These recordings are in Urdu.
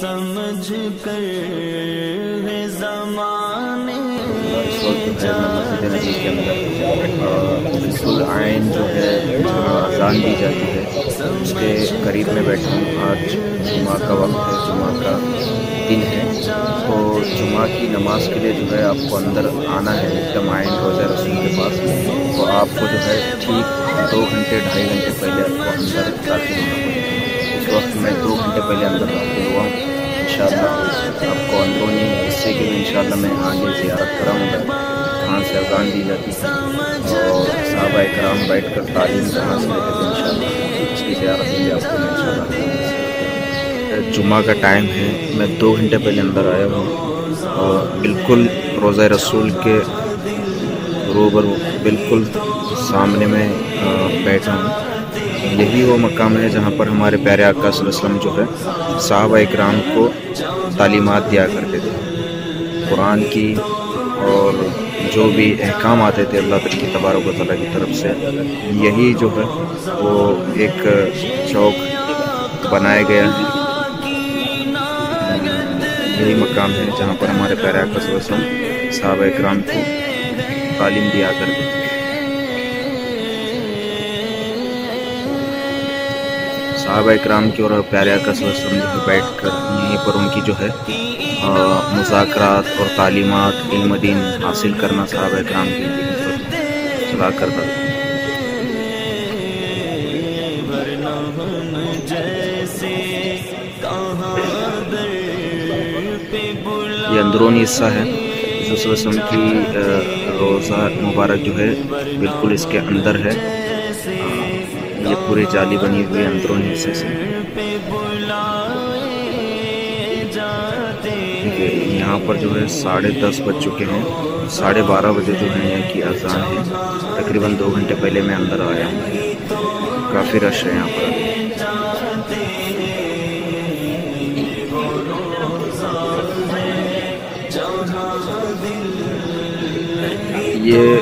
سمجھ کر ہے زمانے جو ہے بالکل عین جو ہے اذان دی جاتی ہے، اس کے قریب میں بیٹھا ہوں۔ آج جمعہ کا وقت ہے، جمعہ کا دن ہے۔ تو جمعہ کی نماز کے لیے جو ہے، آپ کو اندر آنا ہے، ایک دم عین روزہ رسول کے پاس۔ تو آپ کو جو ہے، ٹھیک دو گھنٹے، ڈھائی گھنٹے پہلے آپ کو اندر داخل ہونا پڑے گھنٹے پہلے اندر داخل ہوا۔ ہوں ان شاء اللہ آپ کو اندرونی حصے کے لیے ان شاء اللہ میں آگے زیارت کراؤں گا۔ وہاں جی سے اذان دی جاتی ہے اور صحابہ کرام بیٹھ کر تعلیم کہاں سے لیتے تھے ان شاء اللہ اس کی زیارت بھی آپ کو ان جمعہ کا ٹائم ہے۔ میں دو گھنٹے پہلے اندر آیا ہوں۔ اور بالکل روزہ رسول کے روبرو بالکل سامنے میں بیٹھا ہوں۔ یہی وہ مقام ہے جہاں پر ہمارے پیارے آقا صلی اللہ علیہ وسلم جو ہے، صحابہ اکرام کو تعلیمات دیا کرتے تھے۔ قرآن کی اور جو بھی احکام آتے تھے اللہ تعالی کی تبارک و تعالیٰ کی طرف سے، یہی جو ہے وہ ایک چوک بنایا گیا۔ ہے یہی مقام ہے جہاں پر ہمارے پیارے آقا صلی اللہ علیہ وسلم صحابہ اکرام کو تعلیم دیا کرتے تھے۔ صحابہ اکرام کی اور پیارے علیہ وسلم جو بیٹھ کر یہیں پر ان کی جو ہے مذاکرات اور تعلیمات علم دین حاصل کرنا صحابہ اکرام کی چلا کرتا تھا۔ یہ اندرونی حصہ ہے۔ جو وسلم کی روزہ مبارک جو ہے بالکل اس کے اندر ہے۔ یہ پورے جالی بنی ہوئی اندرونی حصے سے۔ یہاں پر جو ہے ساڑھے دس بج چکے ہیں۔ ساڑھے بارہ بجے جو ہے یہاں کی اذان ہے۔ تقریباً دو گھنٹے پہلے میں اندر آیا ہوں۔ کافی رش ہے یہاں پر۔ یہ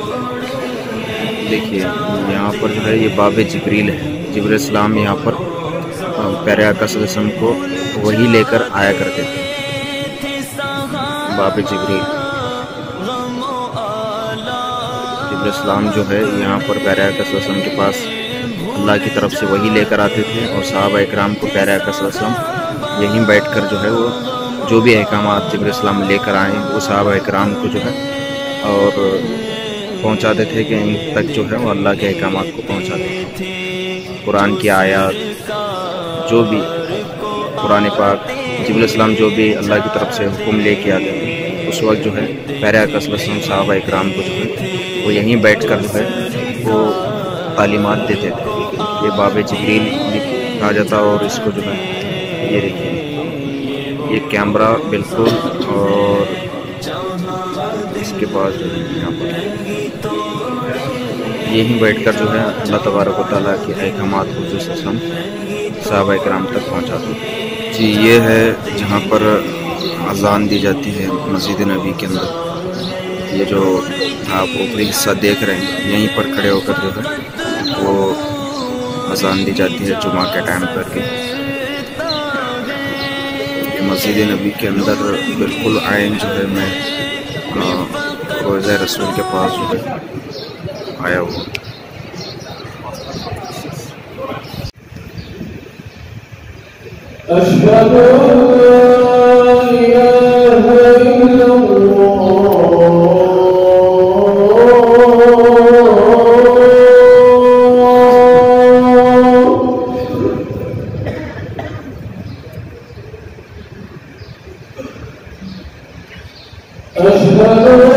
دیکھیے، یہاں پر جو ہے یہ باب جبریل ہے۔ جبر اسلام یہاں پر پیارے آقا صلی اللہ علیہ وسلم کو وہی لے کر آیا کرتے تھے۔ باب جبریل۔ جبر اسلام جو ہے یہاں پر پیارے آقا صلی اللہ علیہ وسلم کے پاس اللہ کی طرف سے وہی لے کر آتے تھے اور صحابہ اکرام کو پیارے آقا صلی اللہ علیہ وسلم یہیں بیٹھ کر جو ہے وہ جو بھی احکامات جبر اسلام لے کر آئیں وہ صحابہ اکرام کو جو ہے اور پہنچاتے تھے کہ ان تک جو ہے وہ اللہ کے احکامات کو پہنچاتے تھے۔ قرآن کی آیات، جو بھی قرآن پاک جب السلام جو بھی اللہ کی طرف سے حکم لے کے آتے تھے اس وقت جو ہے پیرا قصب السلام صحابہ اکرام کو جو ہے وہ یہیں بیٹھ کر جو ہے وہ تعلیمات دیتے تھے۔ یہ باب جبریل کہا جاتا اور اس کو جو ہے یہ دیکھیے۔ یہ کیمرہ بالکل اور اس کے بعد جو ہے یہاں پر۔ یہیں بیٹھ کر جو ہے اللہ تبارک و تعالیٰ کے احکامات حضور صلی اللہ علیہ وسلم صحابہ اکرام تک پہنچاتے ہیں۔ جی یہ ہے جہاں پر اذان دی جاتی ہے مسجد نبی کے اندر۔ یہ جو آپ اوپری حصہ دیکھ رہے ہیں، یہیں پر کھڑے ہو کر جو ہے وہ اذان دی جاتی ہے جمعہ کے ٹائم پر کے۔ مسجد نبی کے اندر بالکل عین جو ہے میں روزہ رسول کے پاس آیا ہوا أشهد أن لا إله إلا الله. أشهد أن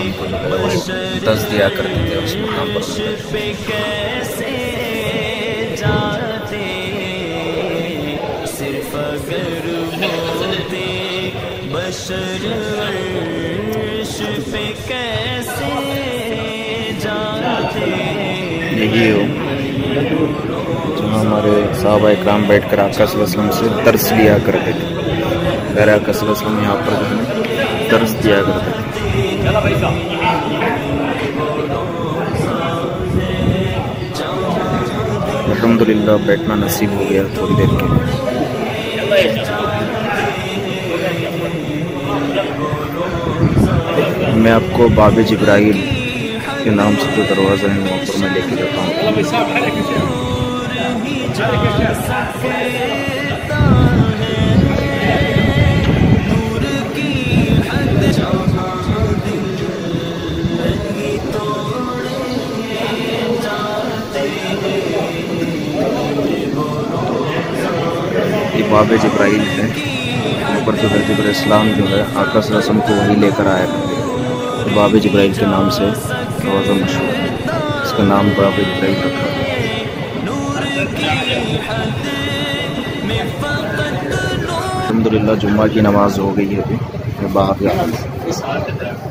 اکرام کو جو ہے وہ دس دیا کرتے تھے اس مقام پر پہ کیسے جاتے صرف اگر ہوتے بشر عرش پہ کیسے جاتے یہی ہو جہاں ہمارے صحابہ اکرام بیٹھ کر آقا صلی اللہ علیہ وسلم سے درس لیا کرتے تھے غیر آقا صلی اللہ علیہ وسلم یہاں پر درس دیا کرتے تھے۔ الحمد للہ بیٹھنا نصیب ہو گیا تھوڑی دیر کے لیے۔ میں آپ کو باب جبرائیل کے نام سے جو دروازہ ہے وہاں پر میں لے کے جاتا ہوں۔ یہ باب جبرائیل ہے وہاں پر جو ہے جبر اسلام جو ہے، آقا صلی کو وہی لے کر آیا کرتے باب جبرائیل کے نام سے دروازہ مشہور ہے۔ اس کا نام باب جبرائیل رکھا ہے الحمد للہ جمعہ کی نماز ہو گئی ہے ابھی۔ میں باہر جا رہا ہوں۔